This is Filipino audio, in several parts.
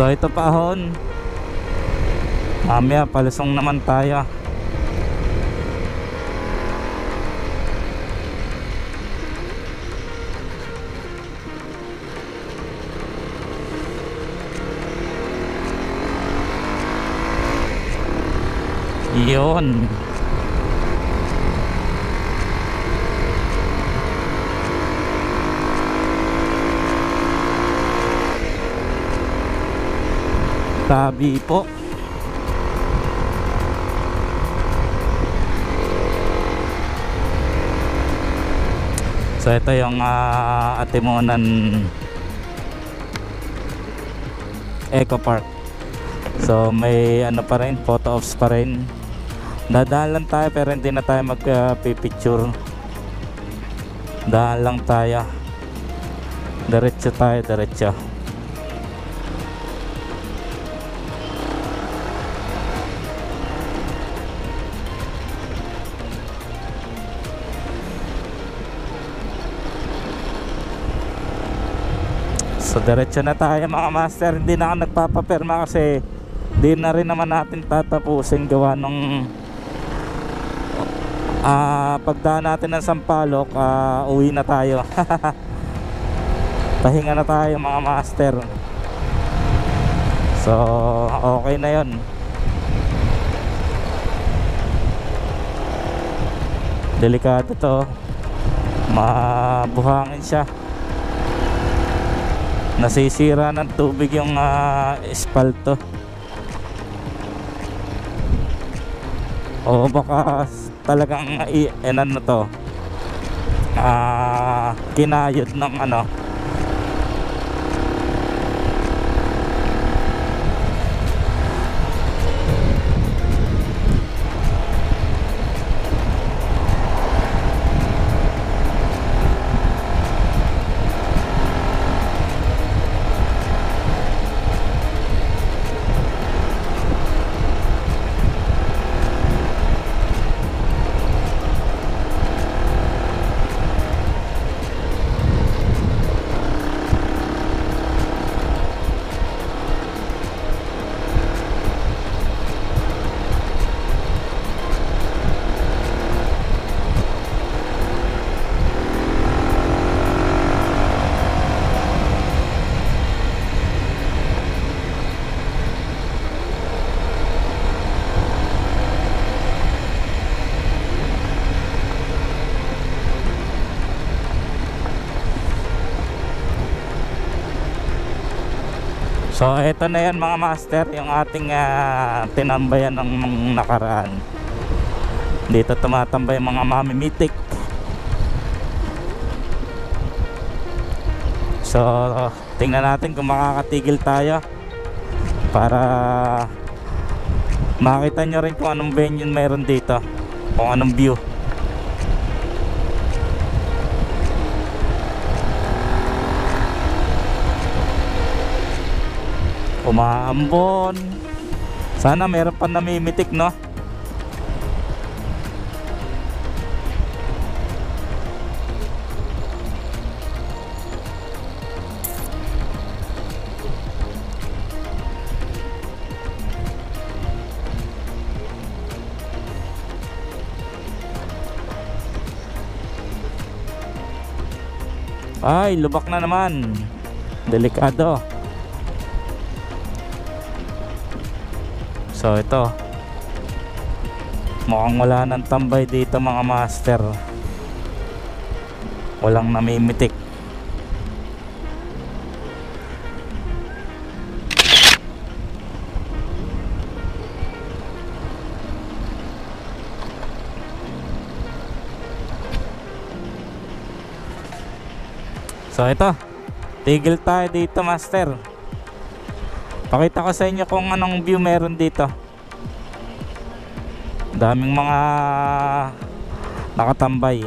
So ito pa hon. Mamaya palusong naman tayo. Yun. Tabi po. So ito yung uh, Atimonan Eco Park. So may ano pa rin, photo ops pa rin. Dadaan lang tayo pero hindi na tayo magpipicture. Daan lang tayo. Diretso tayo, diretso. So diretso na tayo mga master. Hindi na ako nagpapapirma kasi Di na rin naman natin tatapusin gawa nung ah Pagdaan natin ng Sampalok ah, Uwi na tayo. Pahinga na tayo mga master. So okay na yon Delikado to. Mabuhangin siya nasisira ng tubig yung uh, espalto. O baka talagang i enan na to? Uh, kinayod ng ano So ito na yan mga master yung ating uh, tinambayan ng nakaraan. Dito tumatambay mga mamimitik. So tingnan natin kung makakatigil tayo para makita nyo rin kung anong venue meron dito. Kung anong view. Umaambon. Sana meron pa namimitik no? Ay lubak na naman. Delikado So ito. Mukhang wala nang tambay dito mga master. Walang namimitik. So ito. Tigil tayo dito master Pakita ko sa inyo kung anong view meron dito. Daming mga nakatambay.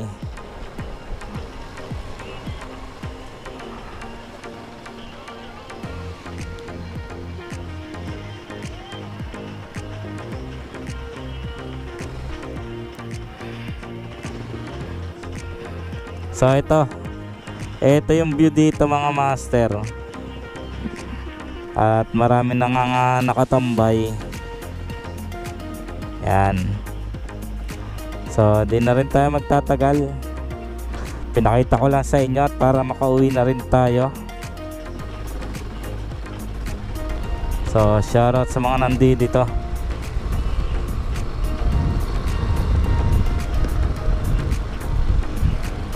So ito. Ito yung view dito mga master. At marami na nga nga nakatambay. Yan. So, di na rin tayo magtatagal. Pinakita ko lang sa inyo at para makauwi na rin tayo. So, shoutout sa mga nandito dito.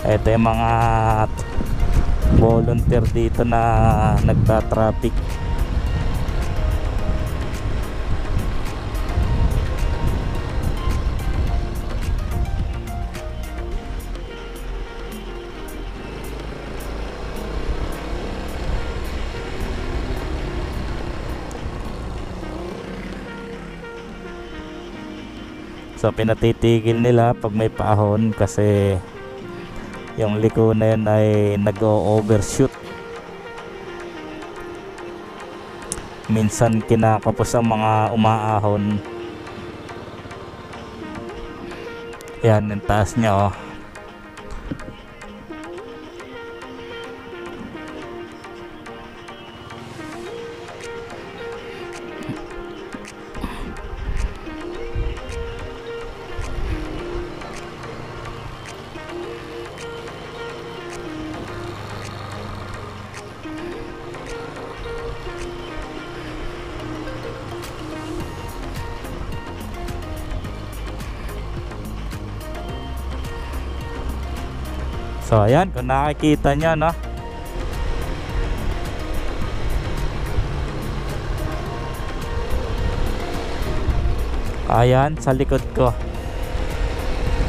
Ito yung mga volunteer dito na nagta-traffic. So pinatitigil nila pag may paahon kasi yung liko na yun ay nag-overshoot. Minsan kinakapos ang mga umaahon. Yan, yung taas niya oh. So ayan, kung nakikita nyo no? Ayan, sa likod ko.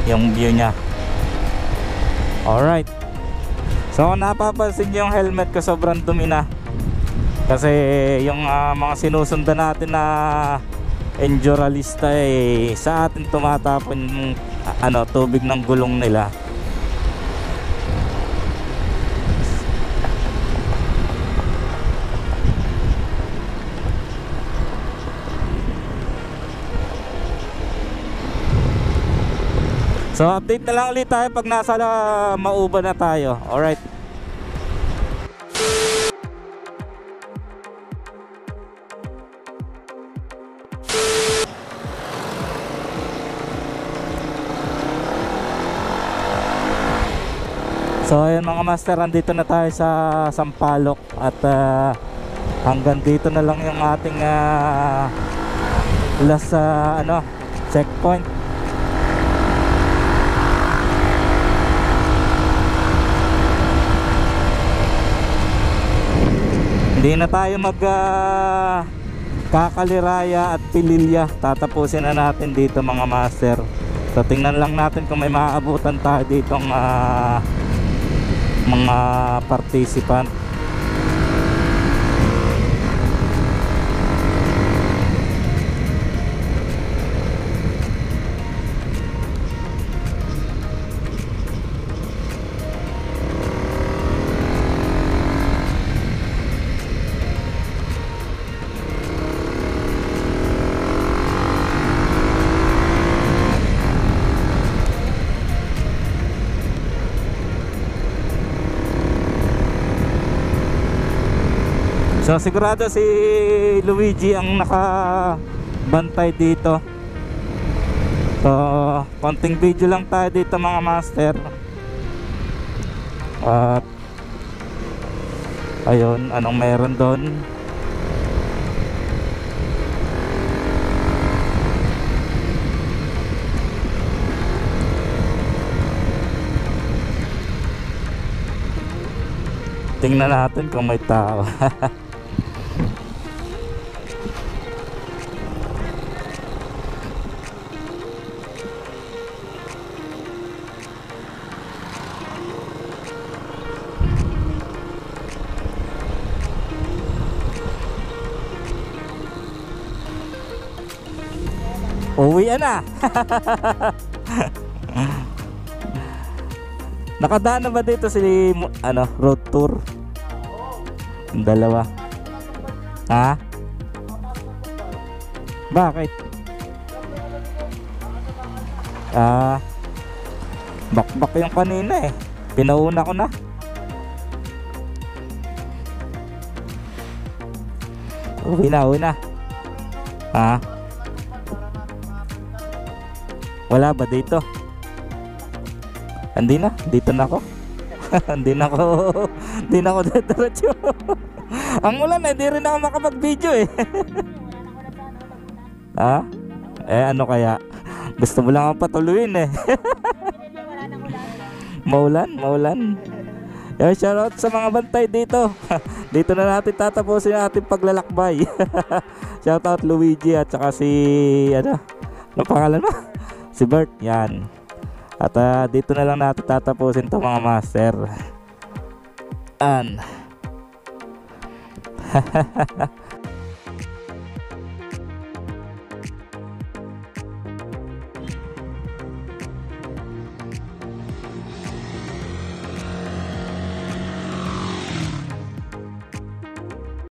Yung view niya. Alright. So napapansin yung helmet ko sobrang dumi na. Kasi yung ah, mga sinusundan natin na Enduralista eh Sa atin tumatapon yung ah, ano, tubig ng gulong nila So update na lang ulit tayo pag nasa uh, mauba na tayo. Alright. So ayun mga master, andito na tayo sa Sampaloc at uh, hanggang dito na lang yung ating uh, last uh, ano, checkpoint. Hindi na tayo mag ah, kakaliraya at pililya. Tatapusin na natin dito mga master. So tingnan lang natin kung may maaabutan tayo ditong ah, mga participant. So sigurado si Luigi ang nakabantay dito. So konting video lang tayo dito mga master. At ayun, anong meron doon? Tingnan natin kung may tao. Uwi na. Nakadaan na ba dito si ano, road tour? Yung dalawa. Ha? Bakit? Ah, bakbak yung kanina eh. Pinauna ko na. Uwi na, uwi na. Ha? Wala ba dito? Hindi na, dito na ako. Hindi na ako, hindi na ako diretso. Ang ulan, hindi rin ako makapag-video eh. ha? Eh ano kaya? Gusto mo lang ako patuluin eh. maulan, maulan. Yan, shoutout sa mga bantay dito. dito na natin tatapusin ang ating paglalakbay. shoutout Luigi at saka si ano? Ano pangalan mo? Si Bert. Yan. At ah, dito na lang natin tatapusin to mga master. An.